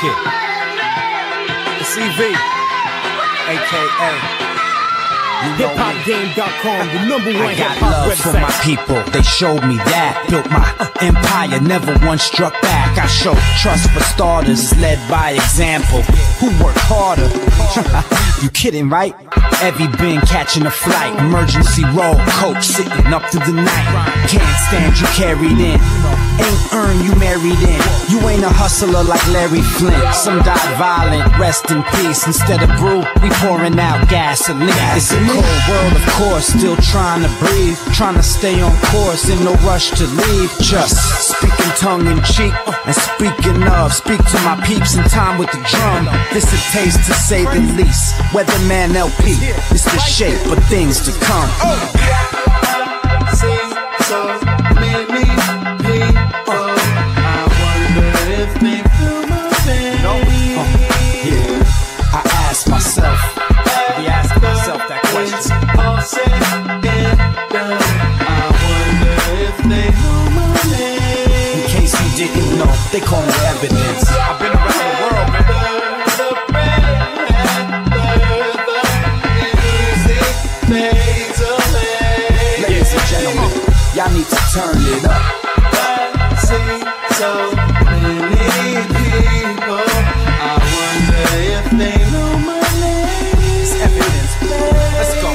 kid. It's EV, aka. HipHopGame.com, the number one I got love website. for my people. They showed me that. Built my empire, never once struck back. I show trust for starters, led by example. Who work harder? you kidding, right? Every been catching a flight. Emergency roll, coach sitting up through the night. Can't stand you carried in. Ain't earned you married in. You ain't a hustler like Larry Flynt. Some died violent, rest in peace. Instead of brew, we pouring out gasoline. It's a cold world, of course, still trying to breathe. Trying to stay on course, in no rush to leave. Just speaking tongue in cheek. And speaking of, speak to my peeps in time with the drum. This a taste to say the least. Weatherman LP, it's the shape of things to come. See so many people. I wonder if they feel my pain. Yeah. I ask myself, Be asking myself that question. All said and done. I wonder if they know my name. in case you didn't know, they call me evidence. Y'all need to turn it up. I see so many people. I wonder if they know my name. It's evidence. Let's go.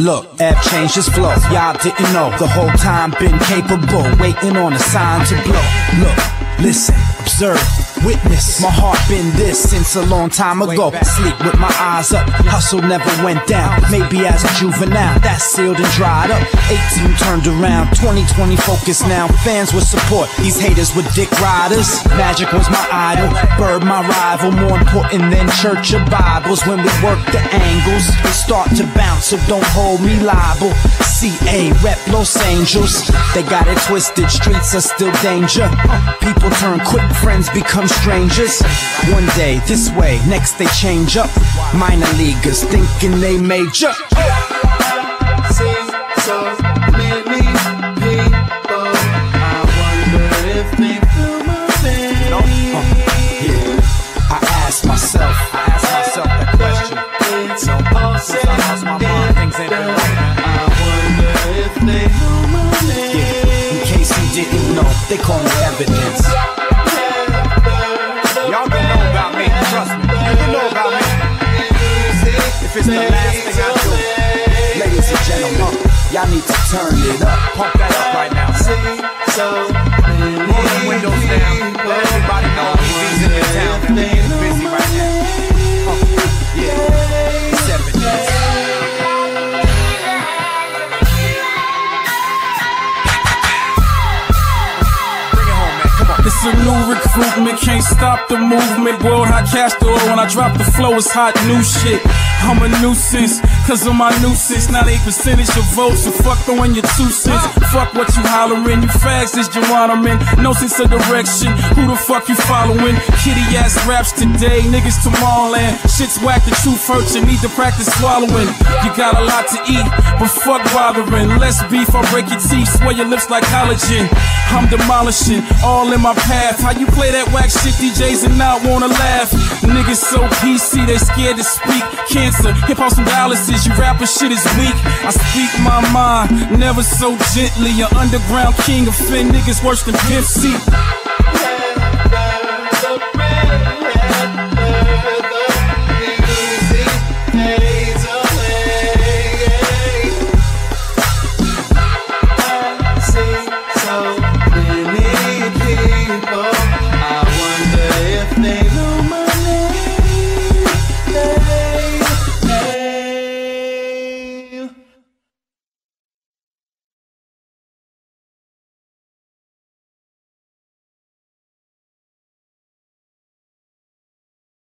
Look, F changed his flow. Y'all didn't know the whole time been capable, waiting on a sign to blow. Look, listen, observe, witness. My heart been this since a long time ago. Sleep with my eyes up, hustle never went down. Maybe as a juvenile, that sealed and dried up. 18 turned around, 2020 focused now. Fans with support, these haters were dick riders. Magic was my idol, Bird my rival. More important than church or Bibles. When we work the angles, they start to bounce, so don't hold me liable. CA rep Los Angeles, they got it twisted. Streets are still danger. People turn quick, friends become strangers. One day this way, next they change up. Minor leaguers thinking they major. See so many people. I ask myself, I ask myself a question. I wonder if they feel my pain. It's the last thing I do, Ladies and gentlemen, y'all need to turn it up. pump that up right now. So many Roll the windows down. Let everybody know EV's in the town. and we busy right now. Yeah. It's evidence. Bring it home, man. Come on. It's a new recruitment, can't stop the movement. World hot castor oil, when I drop the flow, it's hot new shit. I'm a nuisance, cause of my nuisance. Not 8% is your vote, so fuck throwing your two cents. Fuck what you hollering, you fags is Geronimo. No sense of direction, who the fuck you following? Kitty ass raps today, niggas Tomorrowland. Shit's whack, the truth hurts, you need to practice swallowing. You got a lot to eat, but fuck bothering. Less beef, I'll break your teeth, swear your lips like collagen. I'm demolishing, all in my path. How you play that whack shit, DJs, and not wanna laugh? Niggas so PC, they scared to speak. Cancer, hip hop some dialysis, you rapper shit is weak. I speak my mind, never so gently. An underground king offend niggas worse than Pimp C.